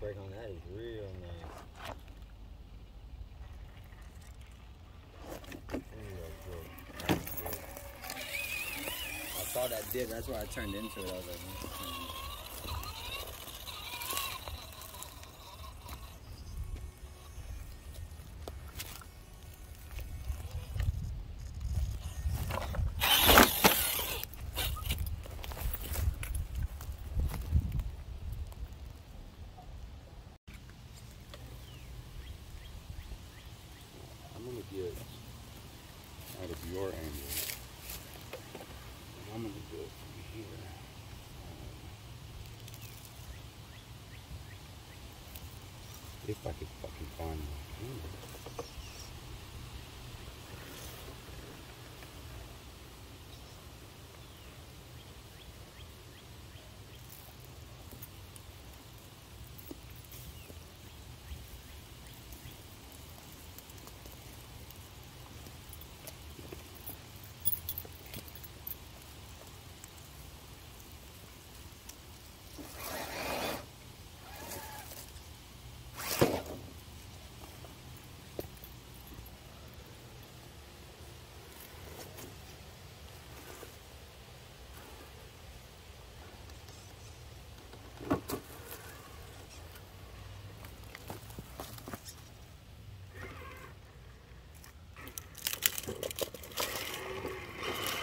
Brake on that is real nice. Real good. Good. I saw that dip, that's why I turned into it. I was like, hmm. I'm gonna get out of your angle. And I'm gonna do it from here. Um, if I could fucking find my camera.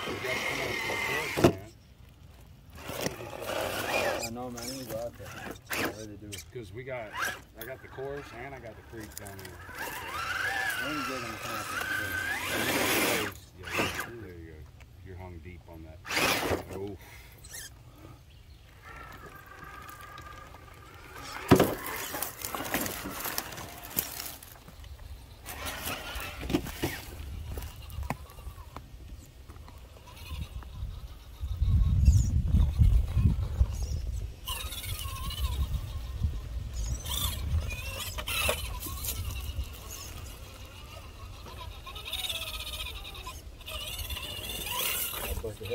You guys come on to the course, man. I need to go out there. I really do. Cause we got, I got the course and I got the creek down here. I need to get on the conference. There you go. You're hung deep on that. Oh.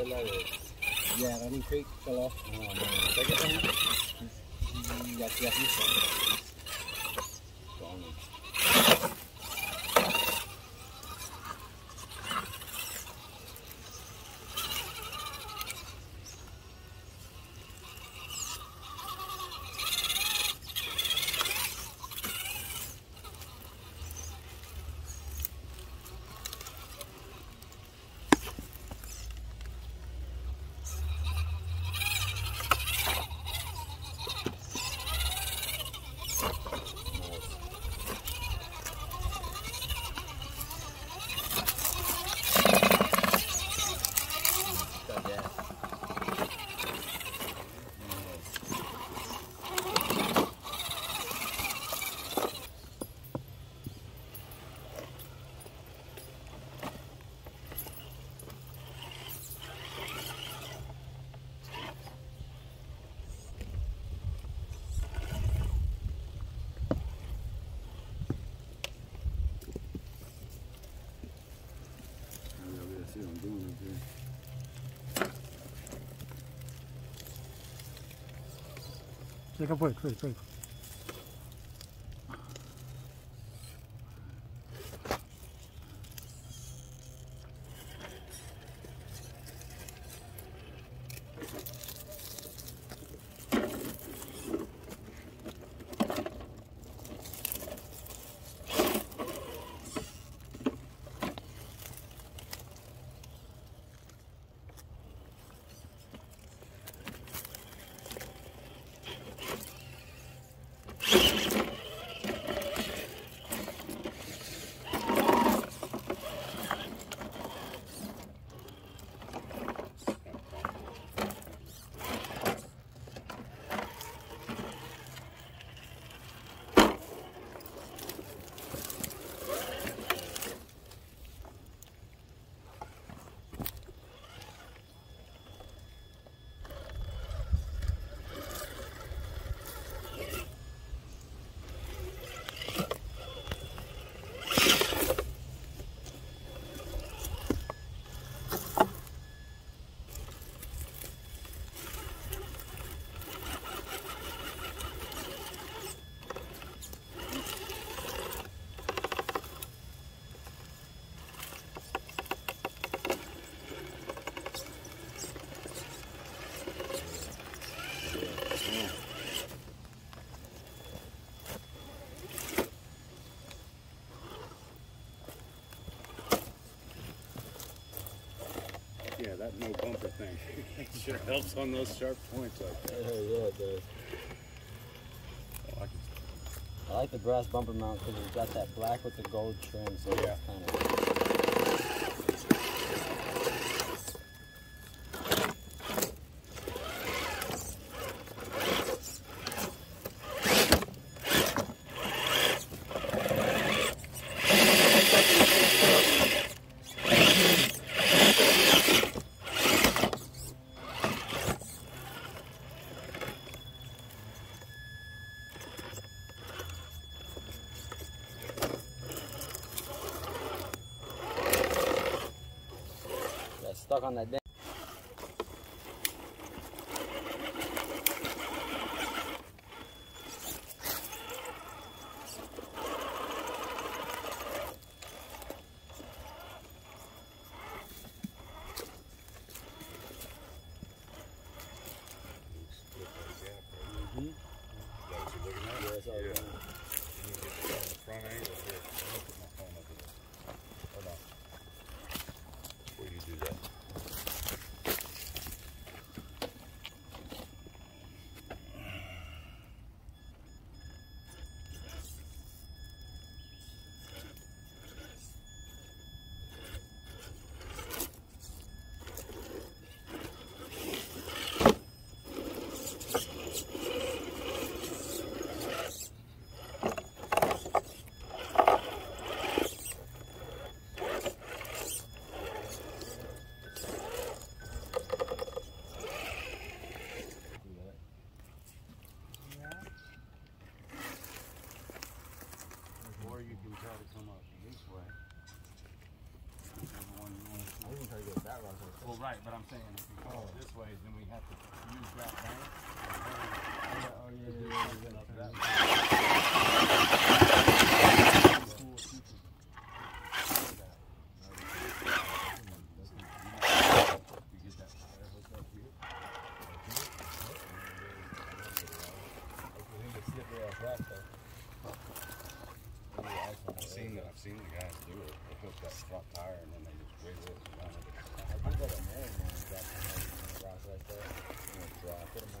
I Yeah, running creek fell off. Oh, man. Take it down. 你看，不会，可以，可以。Thing. sure helps on those sharp points like that. Yeah, yeah, it does. I like. I like the brass bumper mount because it's got that black with the gold trim, so Yeah. it's kind of. Got stuck on that damn. Split that gap right Mhm. Is that what you're looking at? Yeah, that's all yeah. right. Can you get that on the front angle here? I'm gonna put my phone up here. Hold on. Before you do that. Or you can try to come up this way. Whichever one you want to I was gonna try to get that rock. Well, right, but I'm saying if come up this way, then we have to use that bank. Oh, yeah, yeah, yeah, yeah, Up yeah. that way. You get that tire hooked up here. I've seen I've seen the guys do it. They hook that front tire and then they just wiggle it around it. I did that at Marion when I dropped on the rocks like that. And it dropped it in my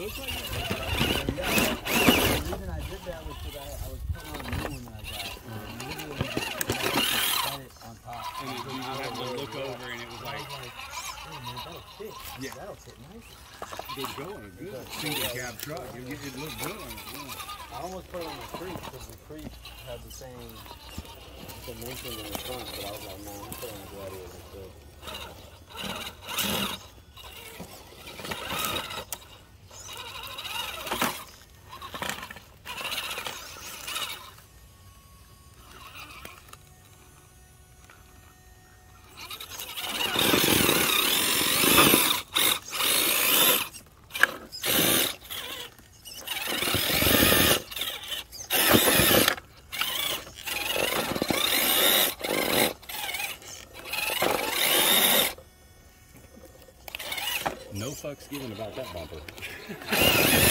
Yeah. That'll fit nice. good going, good. Single cab truck. You get it look good. Yeah. Good good. I almost put it on the creek because the creek had the same dimensions in the front, but I was like, no, I'm putting the gladiator instead. Fucks about that bumper.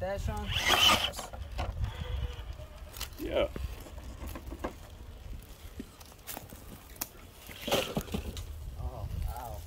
That, Sean? Yeah. Oh, ow.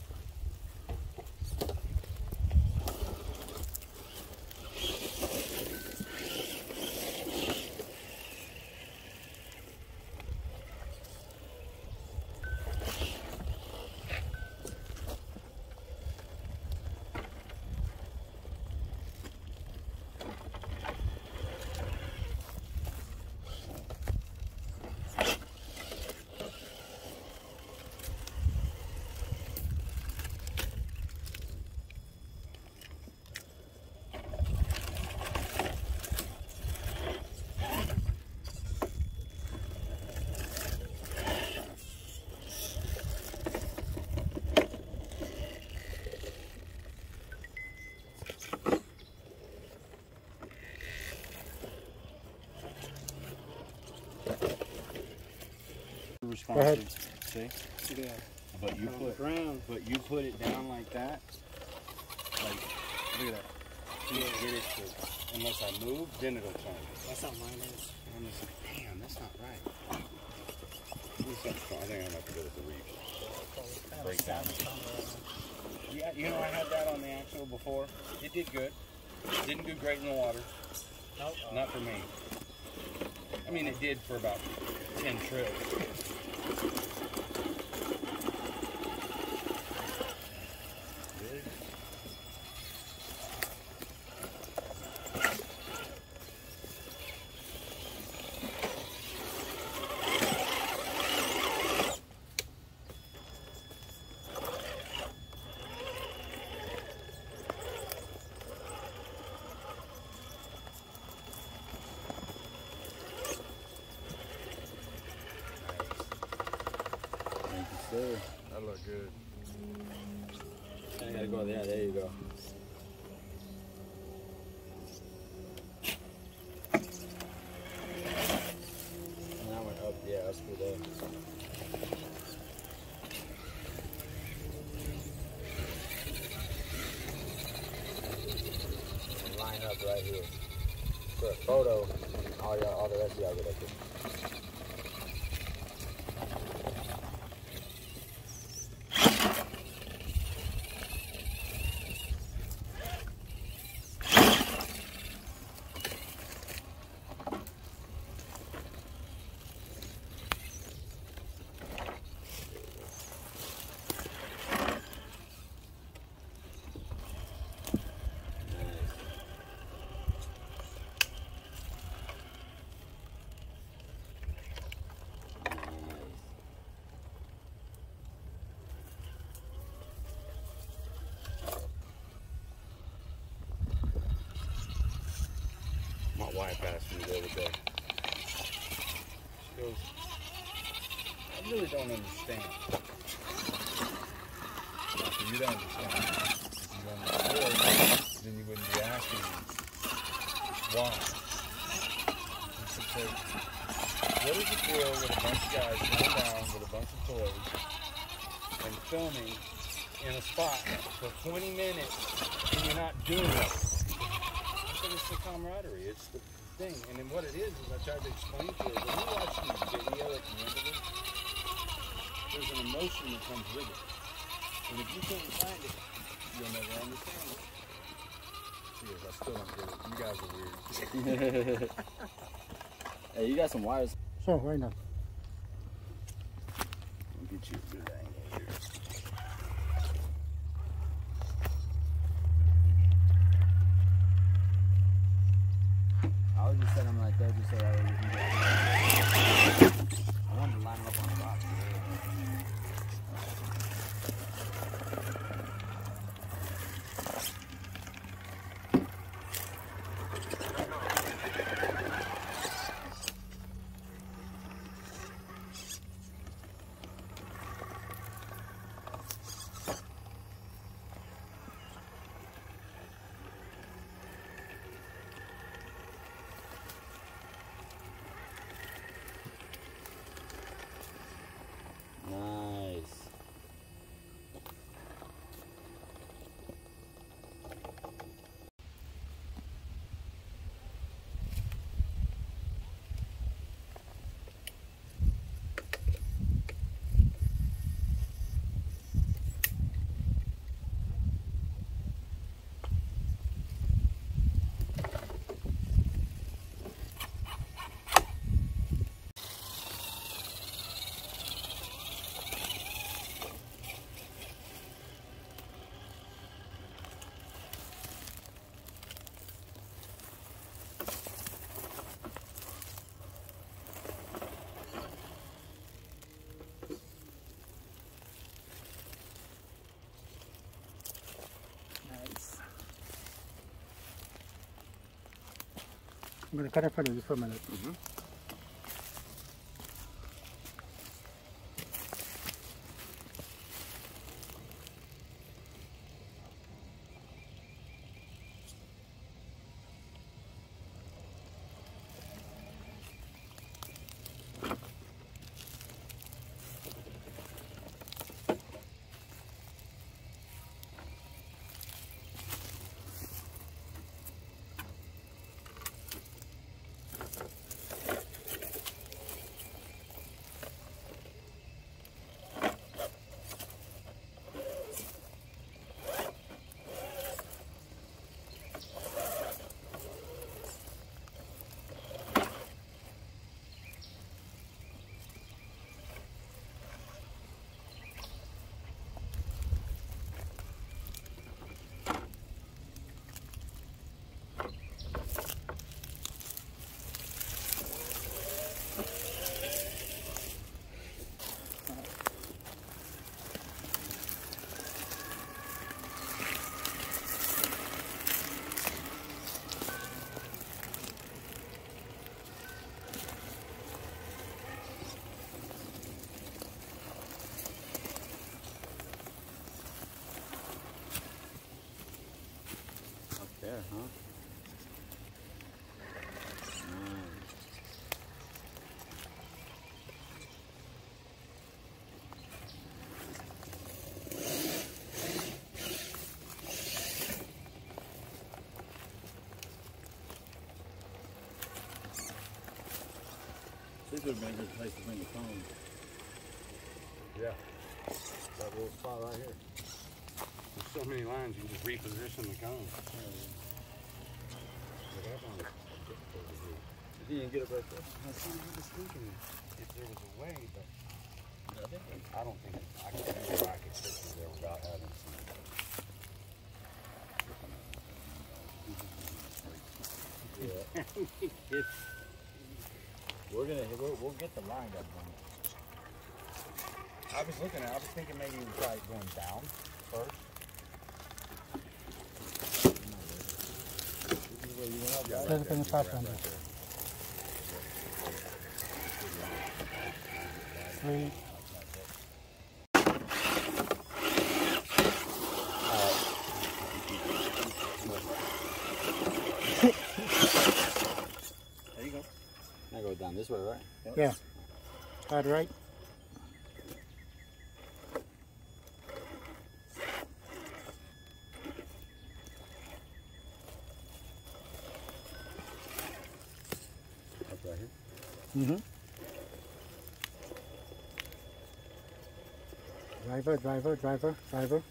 Fine. ahead. See? Yeah. But you On put ground. but you put it down like that. Like look at that. You can't get it to unless I move, then it'll turn. That's how mine is. I'm just like, damn, that's not right. This is- I think I'm gonna have to go with the reef. Break down. Yeah, you know I had that on the actual before. It did good. Didn't do great in the water. Nope. Not for me. I mean, it did for about 10 trips. Thank you. Sir. That look good. I gotta go there. There you go. And that went up. Yeah, that's good there. Line up right here for a photo. All y'all, all the rest of y'all get up here. Wife me the other day. She goes, I really don't understand. I said, you don't understand. If you understood, then you wouldn't be asking me why. And she said, what is it feel with a bunch of guys going down with a bunch of toys and filming in a spot for 20 minutes and you're not doing it? It's the camaraderie. It's the thing. And then what it is, is I tried to explain to her, when you watch these video at the end of it, there's an emotion that comes with it. And if you can't find it, you'll never understand it. Cheers, I still don't get it. You guys are weird. Hey, you got some wires. So right now. I'll get you a good angle here. I would just set them like that just so that way we can get I wanted to line them up on the box. Nice. Nice. I'm gonna cut in front of you for a minute. This would make a good place to bring the phone. Yeah. That little spot right here. There's so many lines, you can just reposition the cone. Look up on it. If you didn't get it right there. I see, was thinking if there was a way, but I don't think, I can see where I could fit through there without having some. Yeah. We're gonna, we'll, we'll get the line up on it. I was looking at, I was thinking maybe we try going down first. This is where you went up, right? Is fast on Three. There you go. Now go down this way, right? Yeah. Hard right. Up right here. Mm-hmm. Driver, driver, driver, driver.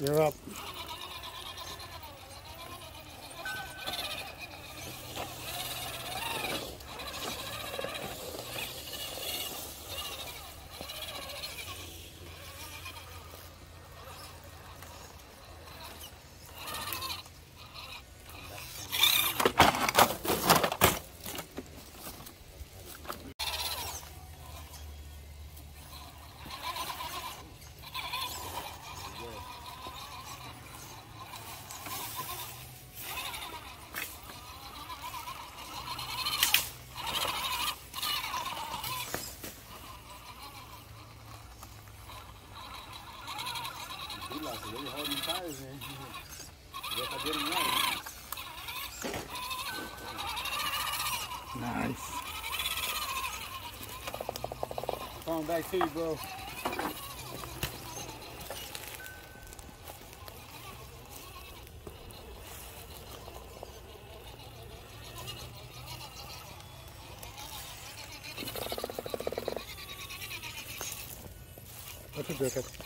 You're up. Holding tires in. If I get them. Nice. Phone back to you, bro. What's your jacket?